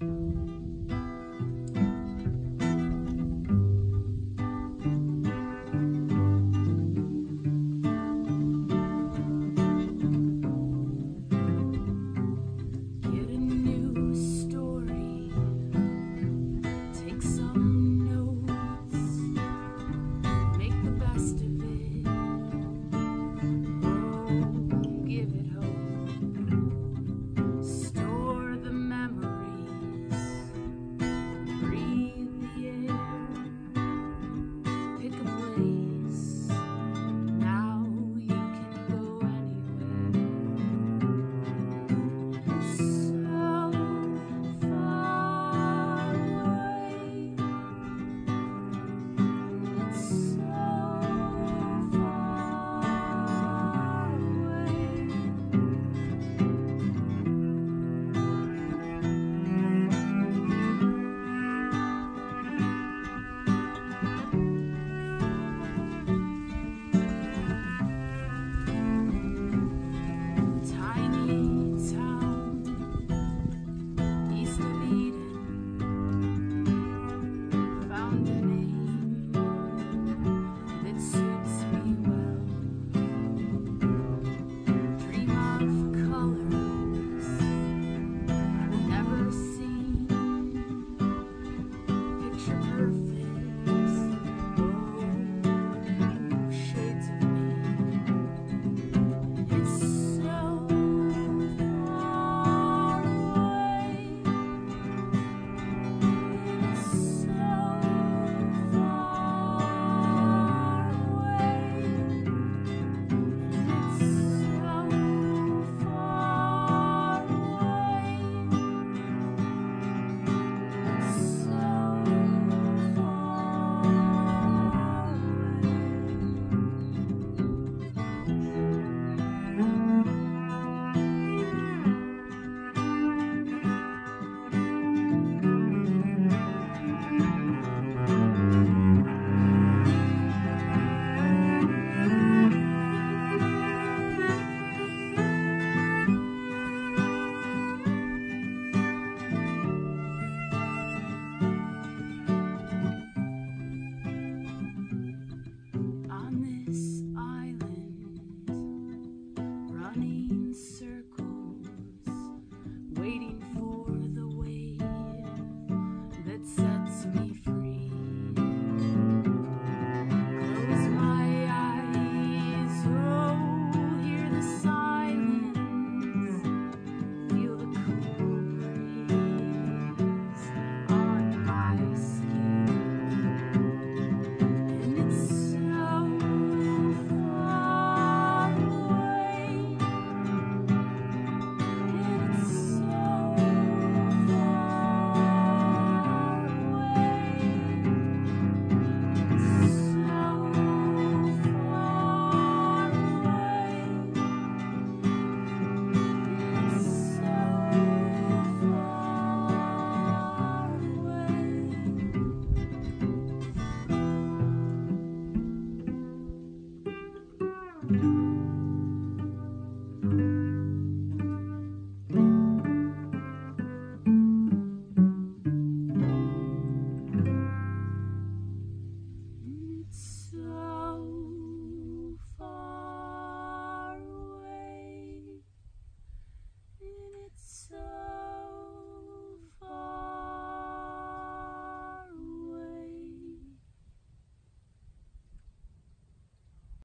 Música